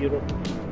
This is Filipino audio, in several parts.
比如。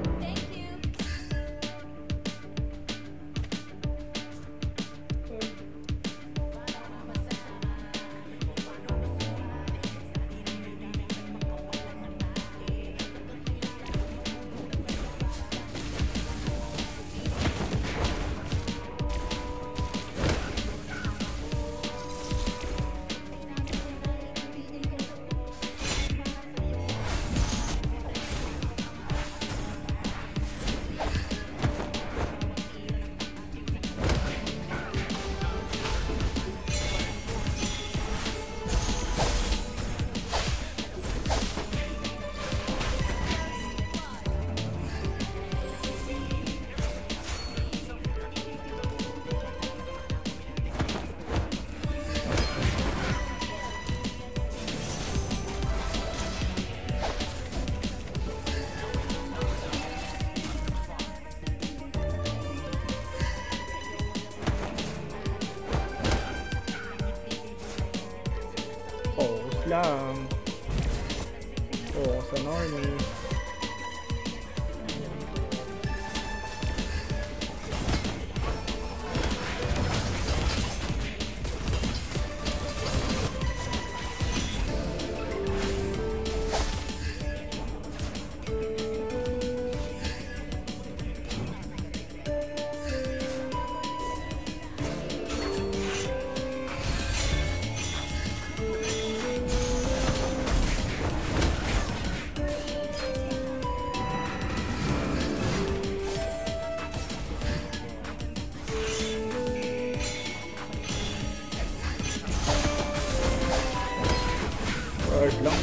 Word lang.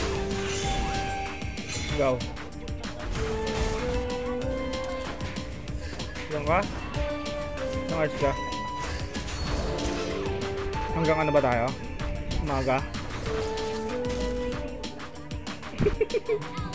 Go. Diyan ka? Saan arts ka? Hanggang ano ba tayo? Umaga?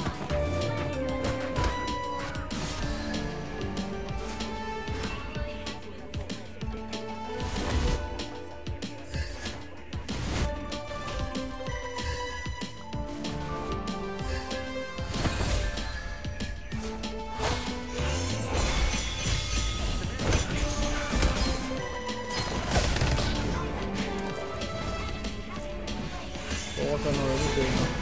大阪のウェブといいます。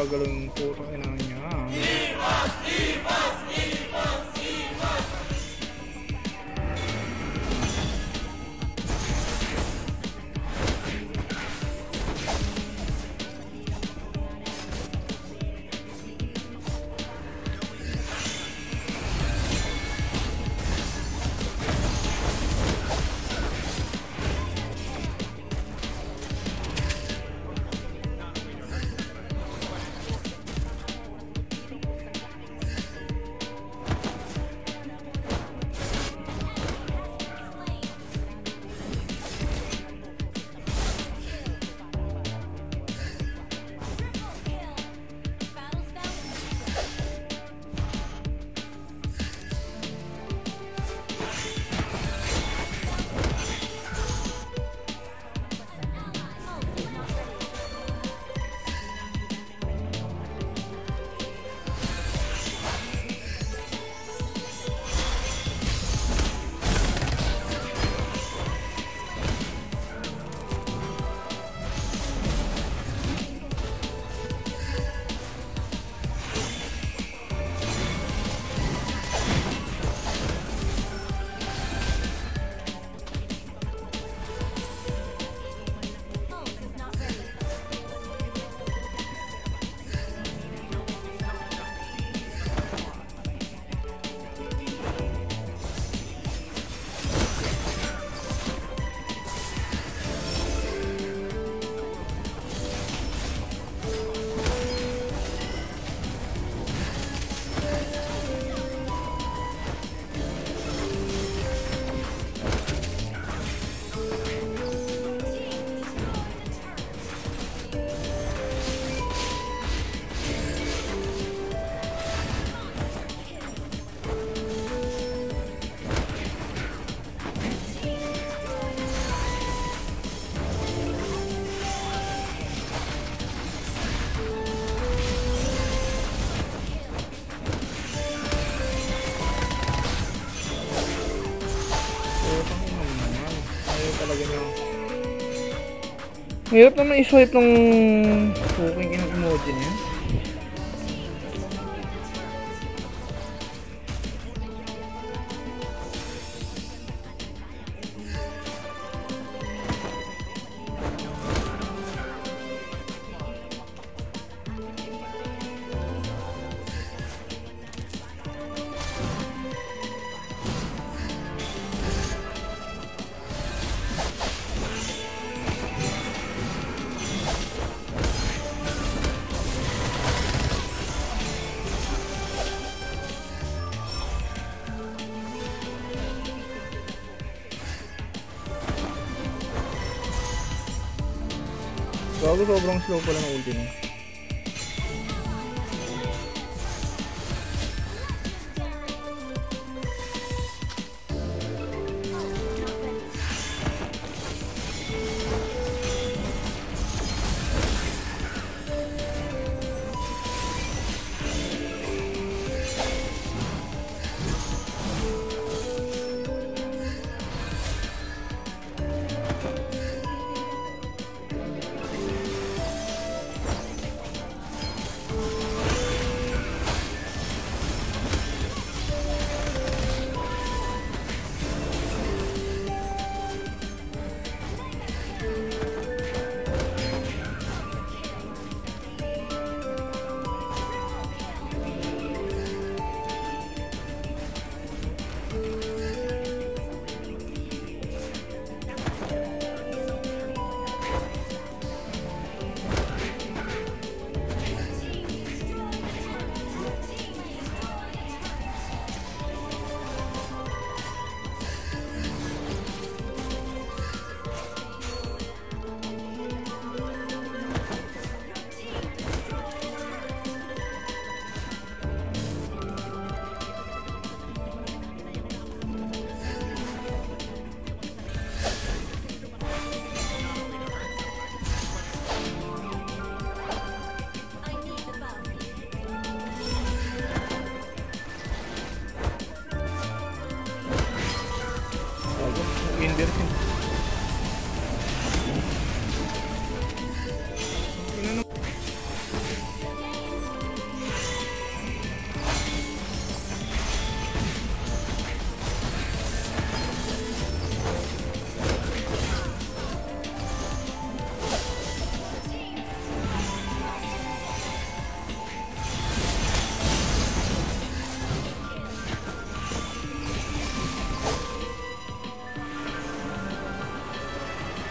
ತ್ಯಾಗಗಳನ್ನು ಕೂಡ talaga niyo. Hirap naman iswipe ng fucking emoji niya. Bago sobrang slow pala ng ulti mo.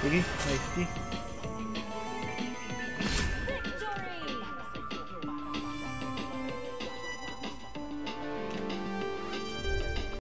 Boogie, nice key.